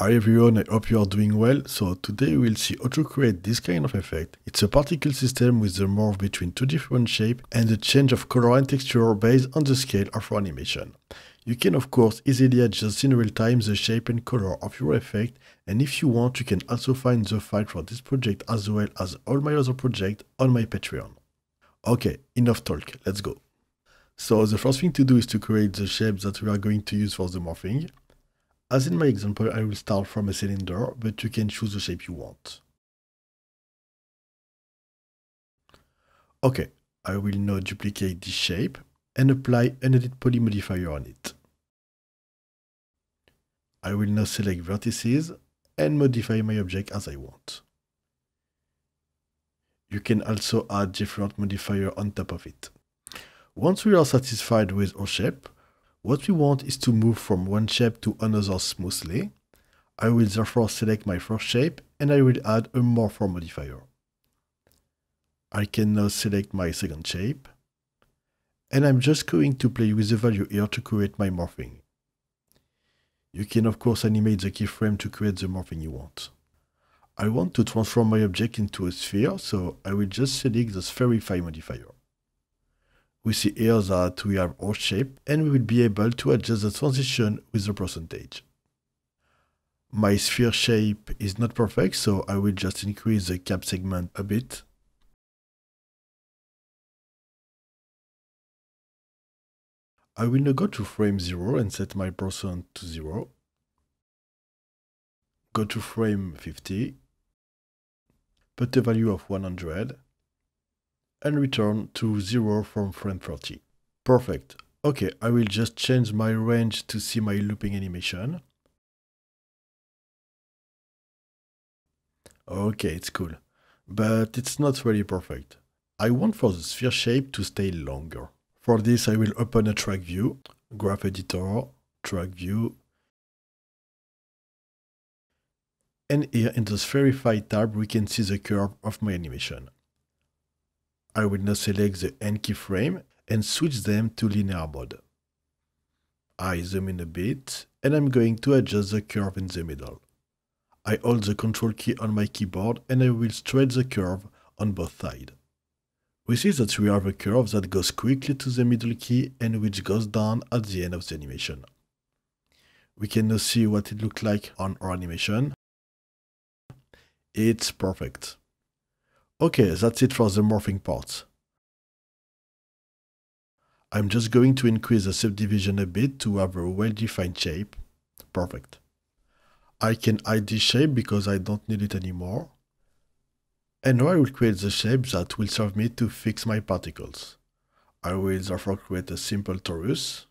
Hi everyone, I hope you are doing well. So today we'll see how to create this kind of effect. It's a particle system with the morph between two different shapes and the change of color and texture based on the scale of your animation. You can of course easily adjust in real time the shape and color of your effect and if you want you can also find the file for this project as well as all my other projects on my Patreon. Okay, enough talk, let's go. So the first thing to do is to create the shapes that we are going to use for the morphing. As in my example, I will start from a cylinder, but you can choose the shape you want. Okay, I will now duplicate this shape and apply an edit poly modifier on it. I will now select vertices and modify my object as I want. You can also add different modifier on top of it. Once we are satisfied with our shape, what we want is to move from one shape to another smoothly. I will therefore select my first shape and I will add a morph modifier. I can now select my second shape and I'm just going to play with the value here to create my morphing. You can of course animate the keyframe to create the morphing you want. I want to transform my object into a sphere, so I will just select the Spherify modifier we see here that we have our shape and we will be able to adjust the transition with the percentage. My sphere shape is not perfect, so I will just increase the cap segment a bit. I will now go to frame 0 and set my percent to 0. Go to frame 50. Put a value of 100 and return to 0 from frame 30. Perfect. Okay, I will just change my range to see my looping animation. Okay, it's cool. But it's not really perfect. I want for the sphere shape to stay longer. For this, I will open a track view, graph editor, track view, and here in the Spherify tab, we can see the curve of my animation. I will now select the N keyframe and switch them to linear mode. I zoom in a bit and I'm going to adjust the curve in the middle. I hold the control key on my keyboard and I will stretch the curve on both sides. We see that we have a curve that goes quickly to the middle key and which goes down at the end of the animation. We can now see what it looks like on our animation. It's perfect. Okay, that's it for the morphing part. I'm just going to increase the subdivision a bit to have a well-defined shape. Perfect. I can hide this shape because I don't need it anymore. And now I will create the shape that will serve me to fix my particles. I will therefore create a simple torus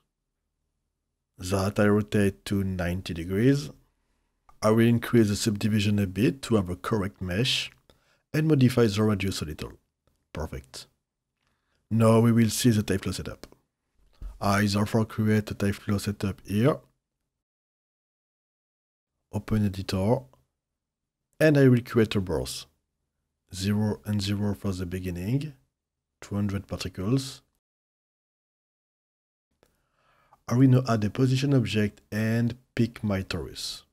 that I rotate to 90 degrees. I will increase the subdivision a bit to have a correct mesh and modify the radius a little. Perfect. Now we will see the Tyflow setup. I therefore create a Tyflow setup here. Open editor. And I will create a burst. 0 and 0 for the beginning. 200 particles. I will now add a position object and pick my torus.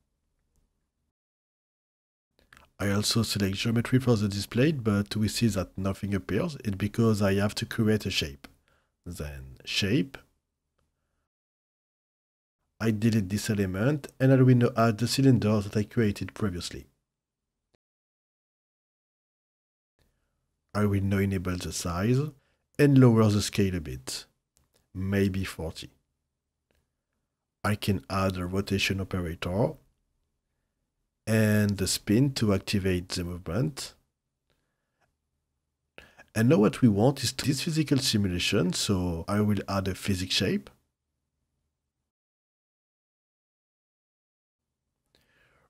I also select geometry for the display, but we see that nothing appears. It's because I have to create a shape. Then shape. I delete this element and I will now add the cylinder that I created previously. I will now enable the size and lower the scale a bit, maybe 40. I can add a rotation operator and the spin to activate the movement. And now what we want is this physical simulation, so I will add a physics shape.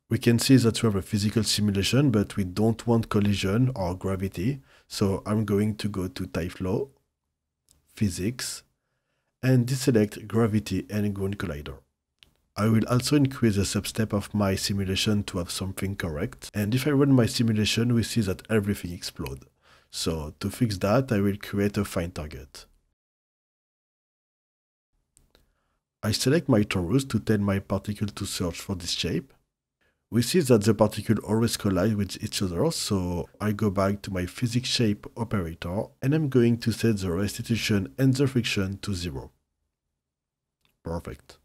We can see that we have a physical simulation, but we don't want collision or gravity. So I'm going to go to Tyflow, Physics, and deselect Gravity and Ground Collider. I will also increase the substep of my simulation to have something correct. And if I run my simulation, we see that everything explodes. So to fix that, I will create a find target. I select my torus to tell my particle to search for this shape. we see that the particle always collide with each other, so I go back to my physics shape operator and I'm going to set the restitution and the friction to zero. Perfect.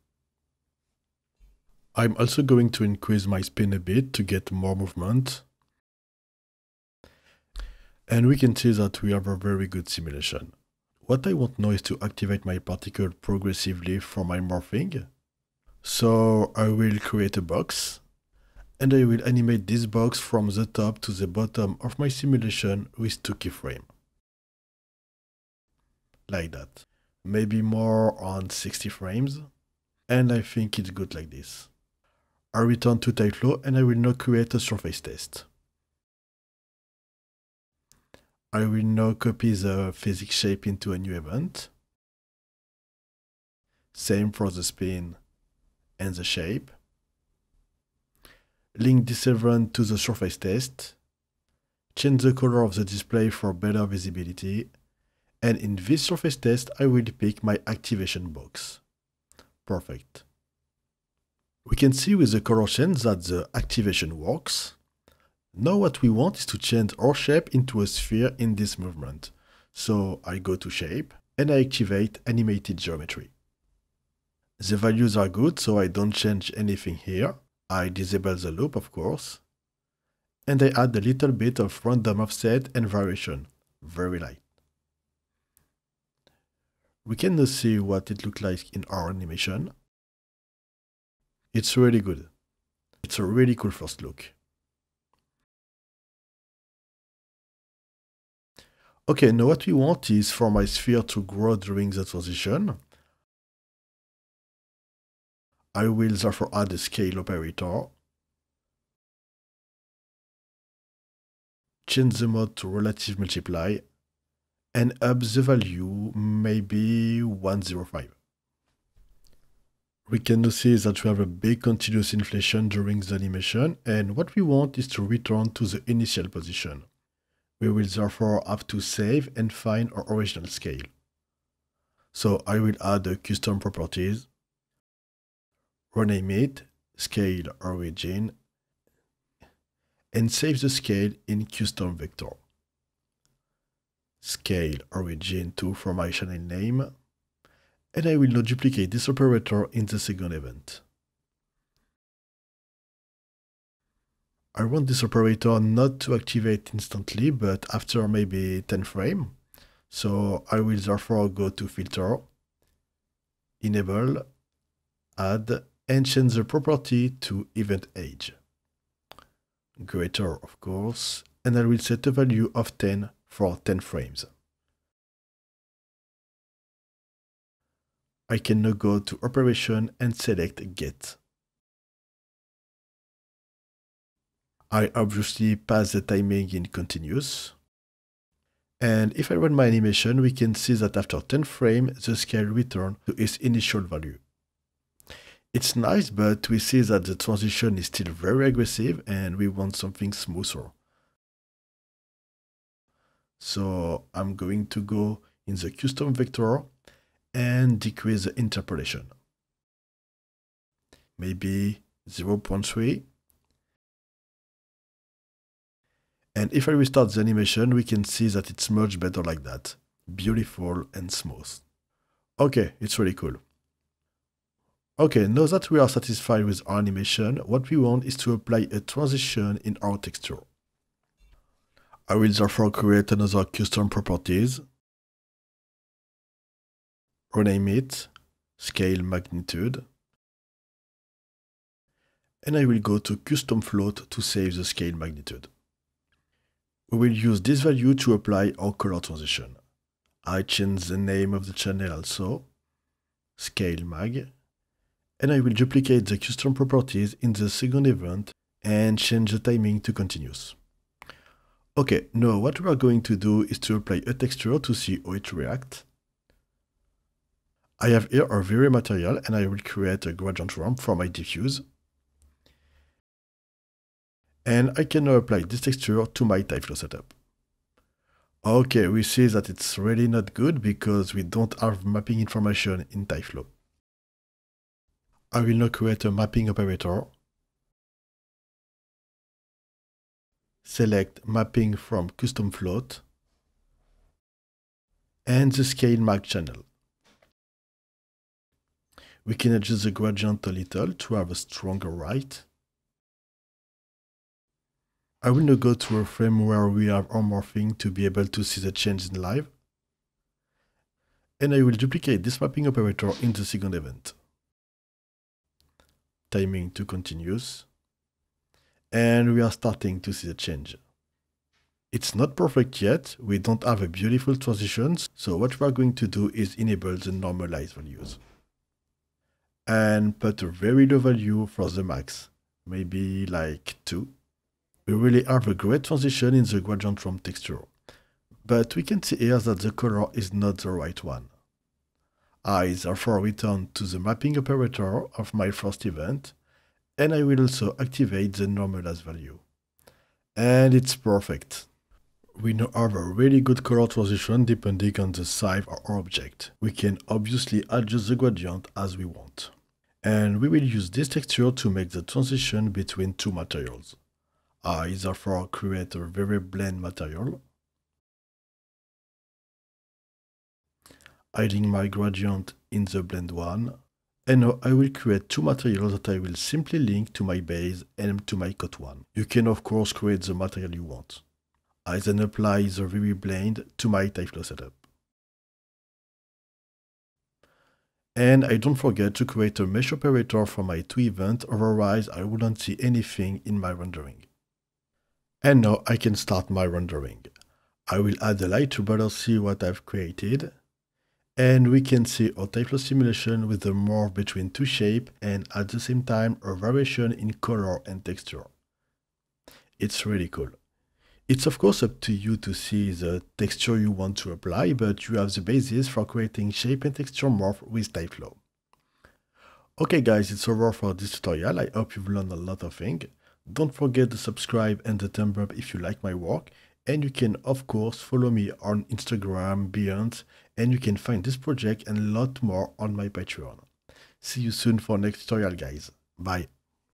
I'm also going to increase my spin a bit to get more movement. And we can see that we have a very good simulation. What I want now is to activate my particle progressively for my morphing. So I will create a box and I will animate this box from the top to the bottom of my simulation with two keyframes. Like that. Maybe more on 60 frames. And I think it's good like this. I return to Tyflow and I will now create a surface test. I will now copy the physics shape into a new event. Same for the spin and the shape link this event to the surface test, change the color of the display for better visibility, and in this surface test I will pick my activation box. Perfect. We can see with the change that the activation works. Now what we want is to change our shape into a sphere in this movement. So I go to shape and I activate animated geometry. The values are good so I don't change anything here. I disable the loop, of course, and I add a little bit of random offset and variation, very light. We can now see what it looks like in our animation. It's really good. It's a really cool first look. Okay, now what we want is for my sphere to grow during the transition. I will therefore add a scale operator. Change the mode to relative multiply and up the value maybe 105. We can see that we have a big continuous inflation during the animation and what we want is to return to the initial position. We will therefore have to save and find our original scale. So I will add the custom properties rename it, scale origin, and save the scale in custom vector. Scale origin to for my channel name, and I will now duplicate this operator in the second event. I want this operator not to activate instantly, but after maybe 10 frame. So I will therefore go to filter, enable, add, and change the property to event age. Greater, of course, and I will set a value of 10 for 10 frames. I can now go to Operation and select Get. I obviously pass the timing in continuous. And if I run my animation, we can see that after 10 frames, the scale returns to its initial value. It's nice, but we see that the transition is still very aggressive and we want something smoother. So I'm going to go in the custom vector and decrease the interpolation. Maybe 0.3. And if I restart the animation, we can see that it's much better like that. Beautiful and smooth. Okay, it's really cool. Okay, now that we are satisfied with our animation, what we want is to apply a transition in our texture. I will therefore create another custom properties, rename it, scale magnitude, and I will go to custom float to save the scale magnitude. We will use this value to apply our color transition. I change the name of the channel also, scale mag, and I will duplicate the custom properties in the second event and change the timing to continuous. Okay, now what we are going to do is to apply a texture to see how it reacts. I have here a V-Ray material and I will create a gradient ramp for my diffuse. And I can now apply this texture to my Tyflow setup. Okay, we see that it's really not good because we don't have mapping information in Tyflow. I will now create a mapping operator. select Mapping from Custom Float, and the Scale Mag channel. We can adjust the gradient a little to have a stronger right. I will now go to a frame where we have morphing to be able to see the change in live. And I will duplicate this mapping operator in the second event. Timing to continuous. And we are starting to see the change. It's not perfect yet, we don't have a beautiful transitions, so what we are going to do is enable the normalized values. And put a very low value for the max, maybe like 2. We really have a great transition in the gradient from texture. But we can see here that the color is not the right one. I therefore return to the mapping operator of my first event, and I will also activate the normalized value. And it's perfect we now have a really good color transition depending on the size of our object. We can obviously adjust the gradient as we want. And we will use this texture to make the transition between two materials. Ah, I therefore create a V-Ray blend material. Hiding my gradient in the blend one. And now I will create two materials that I will simply link to my base and to my cut one. You can of course create the material you want. I then apply the VB blend to my Tyflow setup. And I don't forget to create a mesh operator for my two event, otherwise I wouldn't see anything in my rendering. And now I can start my rendering. I will add a light to better see what I've created. And we can see a Tyflow simulation with a morph between two shapes and at the same time a variation in color and texture. It's really cool. It's of course up to you to see the texture you want to apply, but you have the basis for creating shape and texture morph with Tyflow. Okay guys, it's over for this tutorial. I hope you've learned a lot of things. Don't forget to subscribe and the thumb up if you like my work. And you can of course follow me on Instagram, Behance, and you can find this project and a lot more on my Patreon. See you soon for next tutorial guys. Bye.